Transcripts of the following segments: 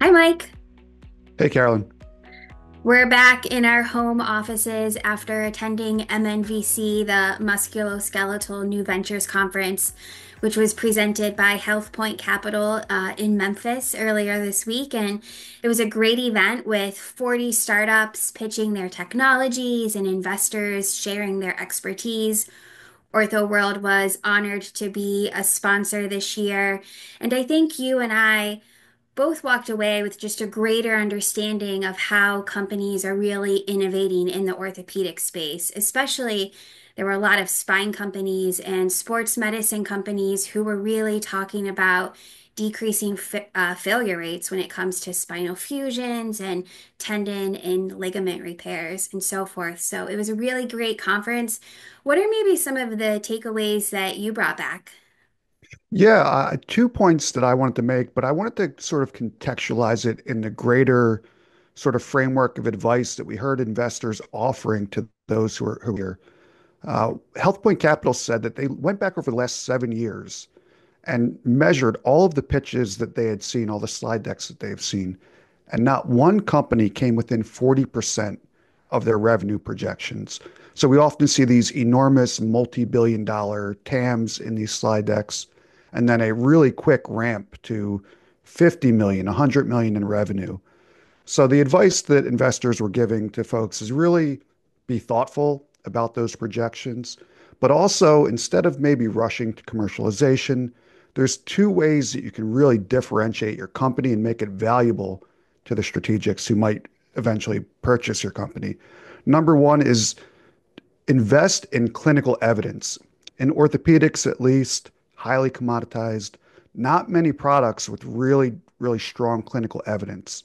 Hi, Mike. Hey, Carolyn. We're back in our home offices after attending MNVC, the Musculoskeletal New Ventures Conference, which was presented by Health Point Capital uh, in Memphis earlier this week. And it was a great event with 40 startups pitching their technologies and investors sharing their expertise. Ortho World was honored to be a sponsor this year. And I think you and I both walked away with just a greater understanding of how companies are really innovating in the orthopedic space, especially there were a lot of spine companies and sports medicine companies who were really talking about decreasing fa uh, failure rates when it comes to spinal fusions and tendon and ligament repairs and so forth. So it was a really great conference. What are maybe some of the takeaways that you brought back? Yeah, uh, two points that I wanted to make, but I wanted to sort of contextualize it in the greater sort of framework of advice that we heard investors offering to those who are who are here. Uh, HealthPoint Capital said that they went back over the last seven years and measured all of the pitches that they had seen, all the slide decks that they've seen, and not one company came within 40% of their revenue projections. So we often see these enormous multi-billion dollar TAMs in these slide decks, and then a really quick ramp to 50 million, 100 million in revenue. So the advice that investors were giving to folks is really be thoughtful about those projections, but also instead of maybe rushing to commercialization, there's two ways that you can really differentiate your company and make it valuable to the strategics who might eventually purchase your company. Number one is invest in clinical evidence. In orthopedics, at least, highly commoditized, not many products with really, really strong clinical evidence.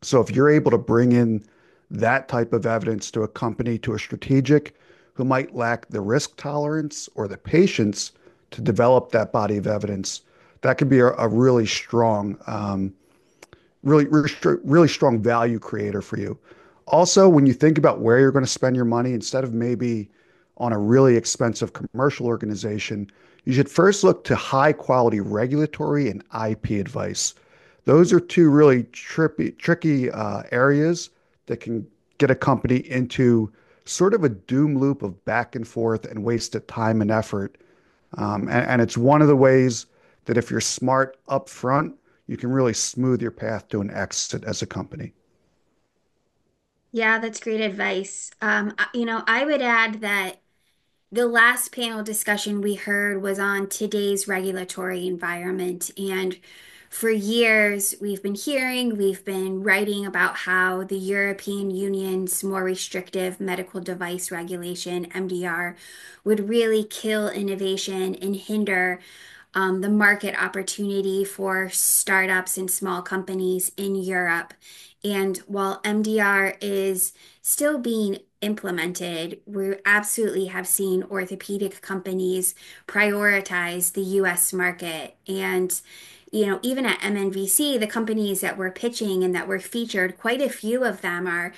So if you're able to bring in that type of evidence to a company, to a strategic who might lack the risk tolerance or the patience to develop that body of evidence, that could be a, a really strong, um, really, really strong value creator for you. Also, when you think about where you're going to spend your money, instead of maybe on a really expensive commercial organization, you should first look to high quality regulatory and IP advice. Those are two really trippy, tricky uh, areas that can get a company into sort of a doom loop of back and forth and wasted time and effort. Um, and, and it's one of the ways that if you're smart up front, you can really smooth your path to an exit as a company. Yeah, that's great advice. Um, you know, I would add that the last panel discussion we heard was on today's regulatory environment. And for years, we've been hearing, we've been writing about how the European Union's more restrictive medical device regulation, MDR, would really kill innovation and hinder um, the market opportunity for startups and small companies in Europe. And while MDR is still being implemented, we absolutely have seen orthopedic companies prioritize the US market. And, you know, even at MNVC, the companies that were pitching and that were featured, quite a few of them are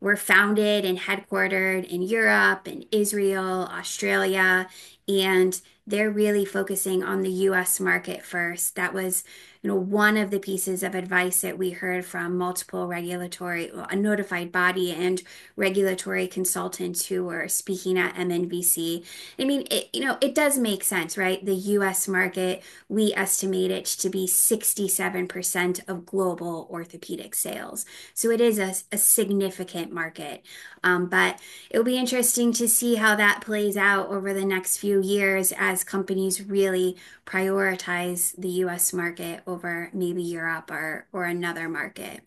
were founded and headquartered in Europe and Israel, Australia, and they're really focusing on the US market first. That was, you know, one of the pieces of advice that we heard from multiple regulatory, a notified body and regulatory consultants who were speaking at MNVC. I mean, it, you know, it does make sense, right? The US market, we estimate it to be 67% of global orthopedic sales. So it is a, a significant market. Um, but it'll be interesting to see how that plays out over the next few years as companies really prioritize the US market over maybe Europe or, or another market.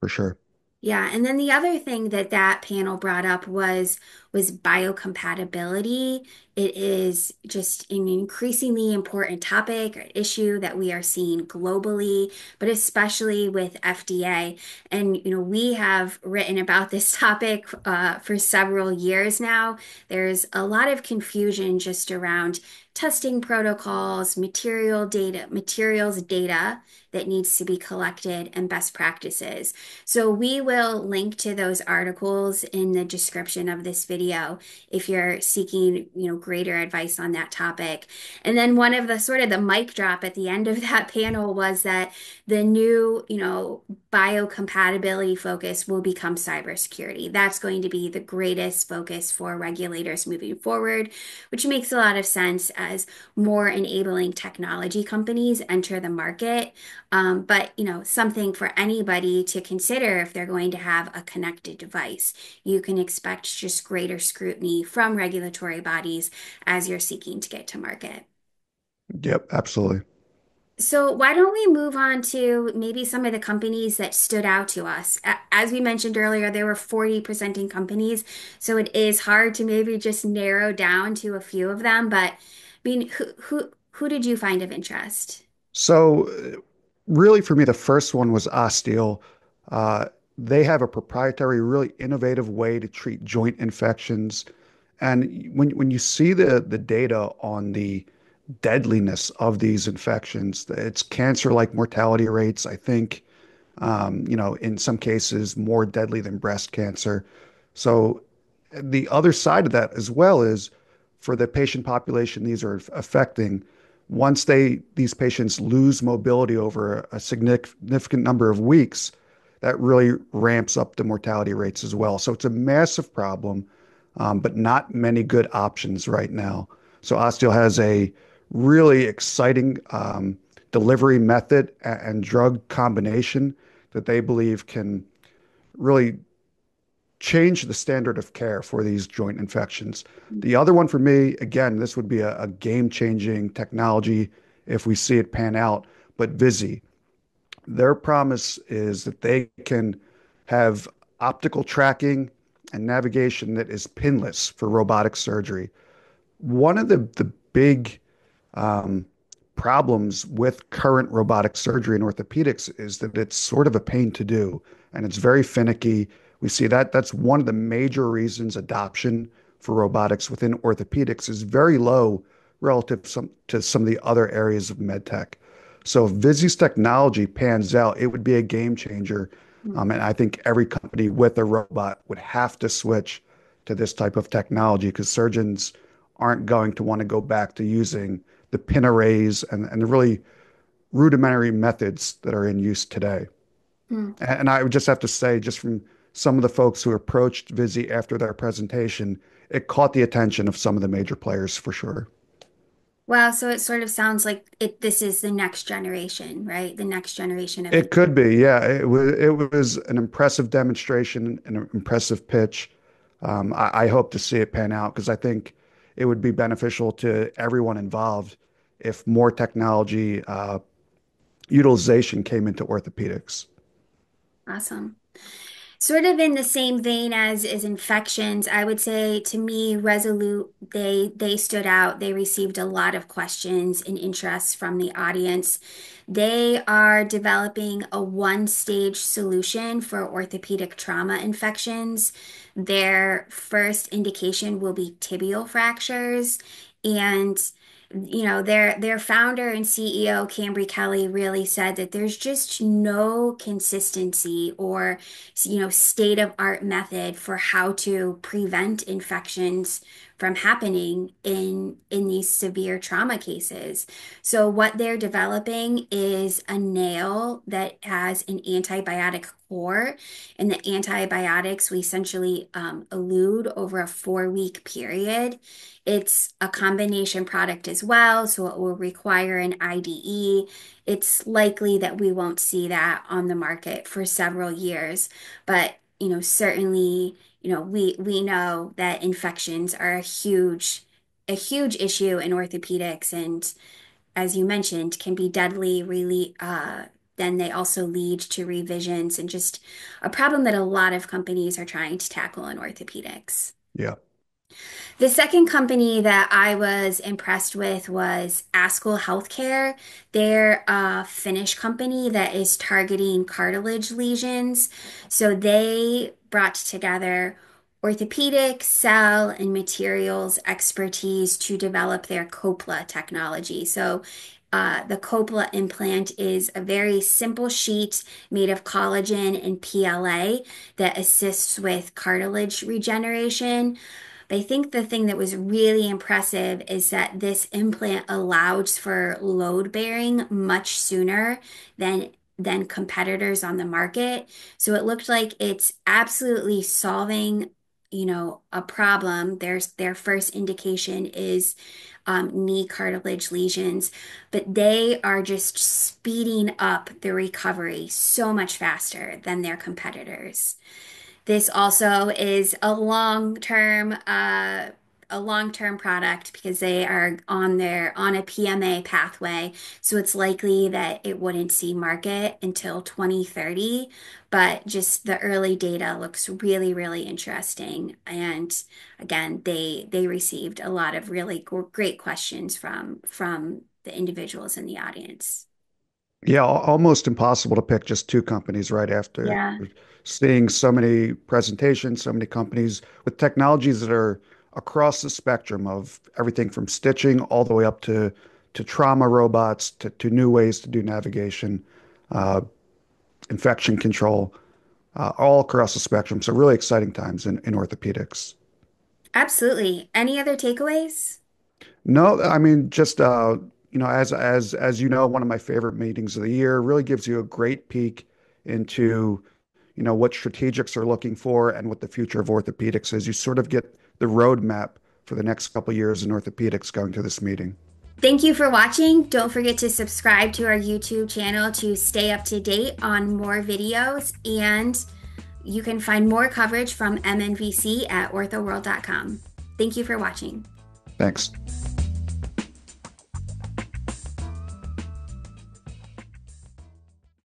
For sure. Yeah, and then the other thing that that panel brought up was was biocompatibility. It is just an increasingly important topic or issue that we are seeing globally, but especially with FDA. And you know, we have written about this topic uh, for several years now. There's a lot of confusion just around testing protocols, material data, materials data that needs to be collected, and best practices. So we will link to those articles in the description of this video if you're seeking, you know, greater advice on that topic. And then one of the sort of the mic drop at the end of that panel was that the new, you know, biocompatibility focus will become cybersecurity. That's going to be the greatest focus for regulators moving forward, which makes a lot of sense uh, as more enabling technology companies enter the market. Um, but, you know, something for anybody to consider if they're going to have a connected device. You can expect just greater scrutiny from regulatory bodies as you're seeking to get to market. Yep, absolutely. So, why don't we move on to maybe some of the companies that stood out to us? As we mentioned earlier, there were 40 presenting companies, so it is hard to maybe just narrow down to a few of them. But mean, who who who did you find of interest? So, really, for me, the first one was Osteal. Uh, they have a proprietary, really innovative way to treat joint infections. And when when you see the the data on the deadliness of these infections, it's cancer-like mortality rates. I think um, you know, in some cases more deadly than breast cancer. So the other side of that as well is for the patient population these are affecting, once they these patients lose mobility over a significant number of weeks, that really ramps up the mortality rates as well. So it's a massive problem, um, but not many good options right now. So Osteal has a really exciting um, delivery method and drug combination that they believe can really change the standard of care for these joint infections. The other one for me, again, this would be a, a game-changing technology if we see it pan out, but VISIE. Their promise is that they can have optical tracking and navigation that is pinless for robotic surgery. One of the the big um, problems with current robotic surgery in orthopedics is that it's sort of a pain to do and it's very finicky. We see that that's one of the major reasons adoption for robotics within orthopedics is very low relative to some, to some of the other areas of medtech. So if VISIE's technology pans out, it would be a game changer. Um, and I think every company with a robot would have to switch to this type of technology because surgeons aren't going to want to go back to using the pin arrays and, and the really rudimentary methods that are in use today. Hmm. And I would just have to say, just from some of the folks who approached VISIE after their presentation, it caught the attention of some of the major players for sure. Wow, so it sort of sounds like it this is the next generation, right? The next generation of It could be, yeah. It was it was an impressive demonstration, and an impressive pitch. Um, I, I hope to see it pan out because I think it would be beneficial to everyone involved if more technology uh, utilization came into orthopedics. awesome. Sort of in the same vein as as infections, I would say to me, Reselute, they they stood out. They received a lot of questions and interest from the audience. They are developing a one-stage solution for orthopedic trauma infections. Their first indication will be tibial fractures, and you know, their their founder and CEO, Cambre Kelly, really said that there's just no consistency or, you know, state of art method for how to prevent infections from happening in in these severe trauma cases. So what they're developing is a nail that has an antibiotic core, and the antibiotics we essentially um, elute over a four week period. It's a combination product as well, so it will require an IDE. It's likely that we won't see that on the market for several years, but you know, certainly, you know, we we know that infections are a huge a huge issue in orthopedics and as you mentioned, can be deadly, really uh then they also lead to revisions and just a problem that a lot of companies are trying to tackle in orthopedics. Yeah. The second company that I was impressed with was Askel Healthcare. They're a Finnish company that is targeting cartilage lesions. So they brought together orthopedic, cell, and materials expertise to develop their Copla technology. So uh, the Copla implant is a very simple sheet made of collagen and PLA that assists with cartilage regeneration. But I think the thing that was really impressive is that this implant allows for load bearing much sooner than than competitors on the market. So it looked like it's absolutely solving, you know, a problem. There's their first indication is um, knee cartilage lesions, but they are just speeding up the recovery so much faster than their competitors. This also is a long-term uh, a long-term product because they are on their on a PMA pathway. So it's likely that it wouldn't see market until 2030. But just the early data looks really, really interesting. And again, they they received a lot of really great questions from from the individuals in the audience. Yeah, almost impossible to pick just two companies right after Yeah. seeing so many presentations, so many companies with technologies that are across the spectrum of everything from stitching all the way up to to trauma robots to, to new ways to do navigation, uh, infection control, uh, all across the spectrum. So really exciting times in, in orthopedics. Absolutely. Any other takeaways? No, I mean just uh, you know, as as as you know, one of my favorite meetings of the year really gives you a great peek into, you know, what strategics are looking for and what the future of orthopedics is. You sort of get the roadmap for the next couple years in orthopedics going to this meeting. Thank you for watching. Don't forget to subscribe to our YouTube channel to stay up to date on more videos. And you can find more coverage from MNVC at orthoworld.com. Thank you for watching. Thanks.